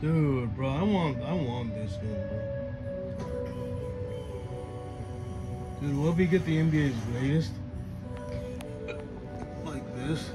Dude, bro, I want I want this game, bro. Dude, what if we get the NBA's greatest? Like. This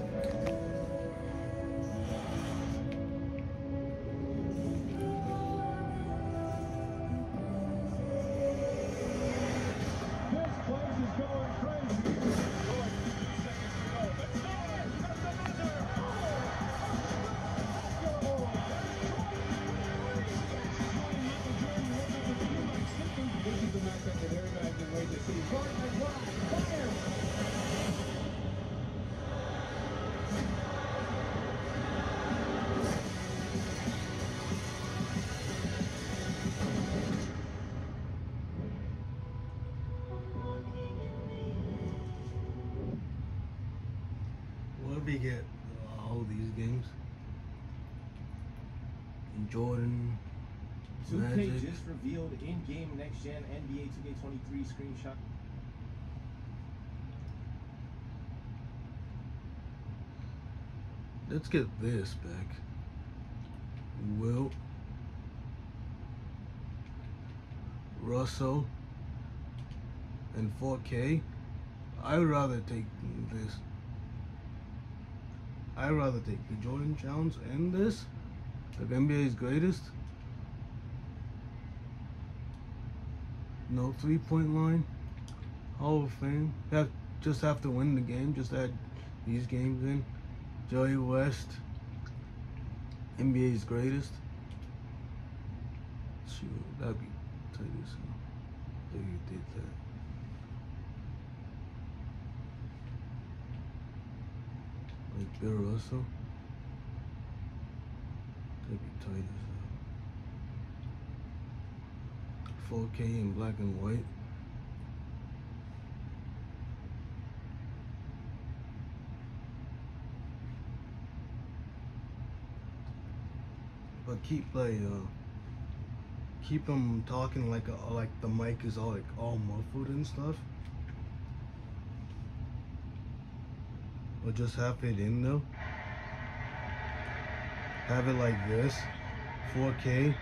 We get uh, all these games? And Jordan, 2K Magic. just revealed in-game next-gen NBA 2K23 screenshot. Let's get this back. Bill Russell and 4K. I would rather take this. I'd rather take the Jordan Challenge and this. Like NBA's greatest. No three point line. Hall of Fame. Just have to win the game. Just add these games in. Jerry West, NBA's greatest. Shoot, that'd be tight as hell. You did that. Like Bill Russell. That'd be tight as hell. 4K in black and white. but keep like uh keep them talking like uh, like the mic is all like all muffled and stuff or just have it in though have it like this. 4k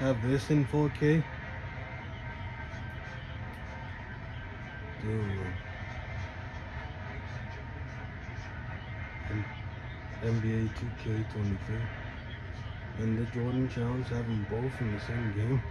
have this in 4k dude. NBA 2K23 and the Jordan Challenge have them both in the same game